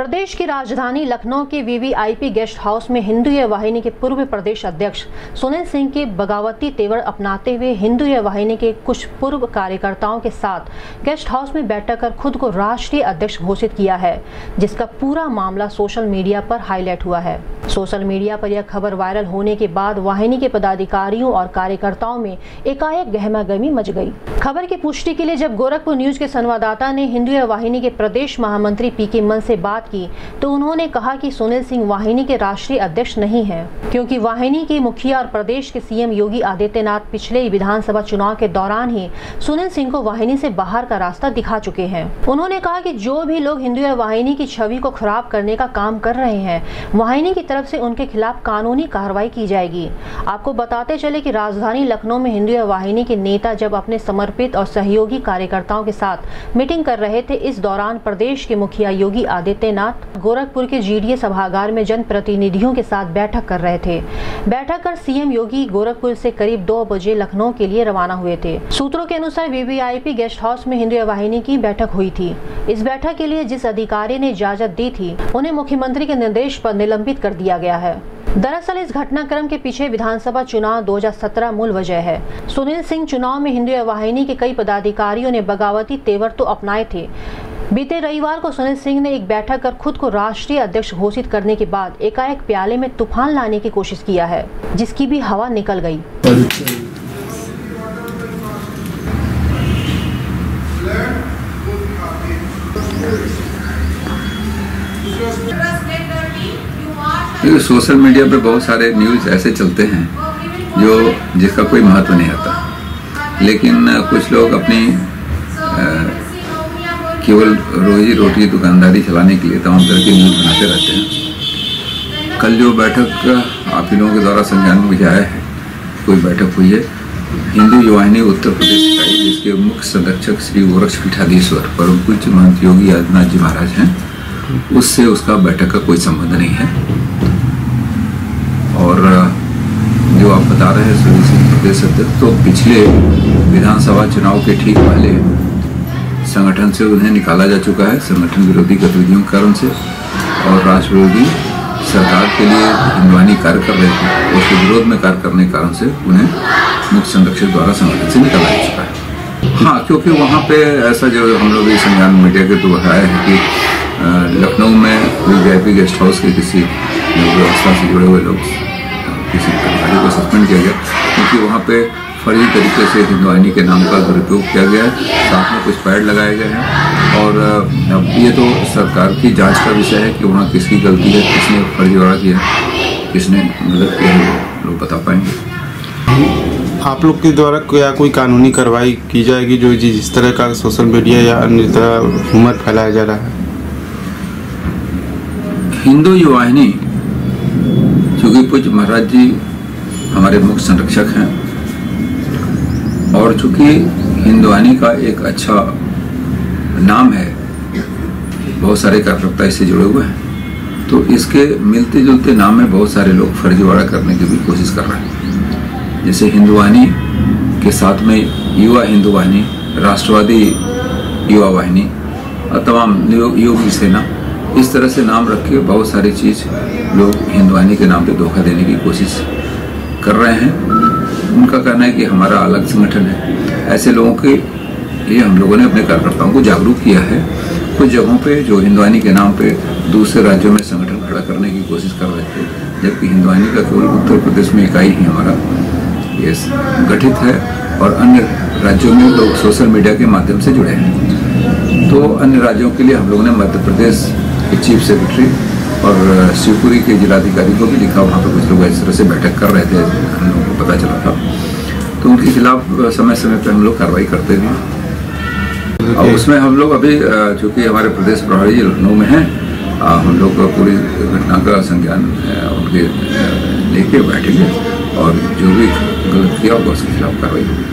प्रदेश की राजधानी लखनऊ के वीवीआईपी गेस्ट हाउस में हिंदू वाहिनी के पूर्व प्रदेश अध्यक्ष सुनील सिंह के बगावती तेवर अपनाते हुए हिंदू वाहिनी के कुछ पूर्व कार्यकर्ताओं के साथ गेस्ट हाउस में बैठक कर खुद को राष्ट्रीय अध्यक्ष घोषित किया है, जिसका पूरा मामला सोशल मीडिया पर हाईलाइट हुआ है। सोशल मीडिया पर यह खबर वायरल होने के बाद वाहिनी के पदाधिकारियों और कार्यकर्ताओं में एकाएक गहमा गहमी मच गई। खबर की पुष्टि के लिए जब गोरखपुर न्यूज़ के संवाददाता ने हिंदू वाहिनी के प्रदेश महामंत्री पी के मन से बात की तो उन्होंने कहा कि सुनील सिंह वाहिनी के राष्ट्रीय अध्यक्ष नहीं है, क्योंकि वाहिनी के मुखिया और प्रदेश के सीएम योगी आदित्यनाथ पिछले विधानसभा चुनाव के दौरान ही सुनील सिंह को वाहिनी से बाहर का रास्ता दिखा चुके हैं। उन्होंने कहा कि जो भी लोग हिंदू वाहिनी की छवि को खराब करने का काम कर रहे हैं, वाहिनी की तरफ़ से उनके खिलाफ कानूनी कार्रवाई की जाएगी। आपको बताते चले कि राजधानी लखनऊ में हिंदू वाहिनी के नेता जब अपने समर्पित और सहयोगी कार्यकर्ताओं के साथ मीटिंग कर रहे थे, इस दौरान प्रदेश के मुखिया योगी आदित्यनाथ गोरखपुर के जीडीए सभागार में जन प्रतिनिधियों के साथ बैठक कर रहे थे। बैठक कर सीएम योगी गोरखपुर से करीब दो बजे लखनऊ के लिए रवाना हुए थे। सूत्रों के अनुसार वीवीआईपी गेस्ट हाउस में हिंदू वाहिनी की बैठक हुई थी। इस बैठक के लिए जिस अधिकारी ने इजाज़त दी थी, उन्हें मुख्यमंत्री के निर्देश पर निलंबित कर दिया गया है। दरअसल इस घटनाक्रम के पीछे विधानसभा चुनाव 2017 मूल वजह है। सुनील सिंह चुनाव में हिंदू वाहिनी के कई पदाधिकारियों ने बगावती तेवर तो अपनाए थे। बीते रविवार को सुनील सिंह ने एक बैठक कर खुद को राष्ट्रीय अध्यक्ष घोषित करने के बाद एकाएक प्याले में तूफ़ान लाने की कोशिश किया है, जिसकी भी हवा निकल गई। देखिए सोशल मीडिया पे बहुत सारे न्यूज़ ऐसे चलते हैं जो जिसका कोई महत्व नहीं आता लेकिन कुछ लोग अपनी केवल रोजी रोटी दुकानदारी चलाने के लिए तमाम तरह की न्यूज़ बनाते रहते हैं। कल जो बैठक आप ही लोगों के द्वारा संज्ञान में मुझे आया है, कोई बैठक हुई है। हिंदू युवाहिनी उत्तर प्रदेश जिसके मुख्य संरक्षक श्री गोरक्ष पीठाधीश्वर परम पूज्य महंत योगी आदित्यनाथ जी महाराज हैं। उससे उसका बैठक का कोई संबंध नहीं है। और जो आप बता रहे हैं, सुनील सिंह प्रदेश अध्यक्ष तो पिछले विधानसभा चुनाव के ठीक पहले संगठन से उन्हें निकाला जा चुका है, संगठन विरोधी गतिविधियों के कारण से, और राष्ट्र विरोधी सरकार के लिए हिंदवानी कार्य कर रहे थे उसके विरोध में कार्य करने के कारण से उन्हें मुख्य संरक्षक द्वारा संगठन से निकाला जा चुका है। हाँ क्योंकि वहाँ पे ऐसा जो हम लोग संज्ञान मीडिया के तो है कि लखनऊ में कोई वी गेस्ट हाउस के किसी व्यवस्था से जुड़े हुए लोग किसी अधिकारी को सस्पेंड किया गया। क्योंकि वहाँ पे फर्जी तरीके से हिंदुआनी के नाम का दुरुपयोग किया गया है। साथ में कुछ पैड लगाए गए हैं। और अब ये तो सरकार की जाँच का विषय है कि वहाँ किसकी गलती है, किसने फर्जीवाड़ा किया किसने मदद किया है, लोग बता पाएँगे। आप लोग के द्वारा क्या कोई कानूनी कार्रवाई की जाएगी जो जिस तरह का सोशल मीडिया या अन्य तरह हुमर फैलाया जा रहा है? हिंदू युवाहिनी चूँकि पूज्य महाराज जी हमारे मुख्य संरक्षक हैं और चूँकि हिंदुआनी का एक अच्छा नाम है, बहुत सारे कार्यकर्ता इससे जुड़े हुए हैं तो इसके मिलते जुलते नाम में बहुत सारे लोग फर्जीवाड़ा करने की भी कोशिश कर रहे हैं। जैसे हिंदुवानी के साथ में युवा हिंदू वाहिनी राष्ट्रवादी युवा वाहिनी, और तमाम योगी सेना इस तरह से नाम रख के बहुत सारी चीज़ लोग हिंदुआनी के नाम पे धोखा देने की कोशिश कर रहे हैं। उनका कहना है कि हमारा अलग संगठन है। ऐसे लोगों के लिए हम लोगों ने अपने कार्यकर्ताओं को जागरूक किया है। कुछ जगहों पे जो हिंदुआनी के नाम पे दूसरे राज्यों में संगठन खड़ा करने की कोशिश कर रहे थे, जबकि हिंदुआनी का केवल उत्तर प्रदेश में इकाई ही हमारा ये गठित है और अन्य राज्यों में लोग सोशल मीडिया के माध्यम से जुड़े हैं। तो अन्य राज्यों के लिए हम लोगों ने मध्य प्रदेश के चीफ सेक्रेटरी और शिवपुरी के जिलाधिकारी को भी लिखा वहाँ पर कुछ लोग इस तरह से बैठक कर रहे थे हम लोगों को पता चला था। तो उनके खिलाफ समय समय पर हम लोग कार्रवाई करते हैं और उसमें हम लोग अभी चूँकि हमारे प्रदेश प्रभारी लखनऊ में हैं हम लोग पूरी घटना का संज्ञान उनके लेके बैठेंगे और जो भी गलत किया होगा उसके खिलाफ कार्रवाई होगी।